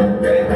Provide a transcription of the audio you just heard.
Ready?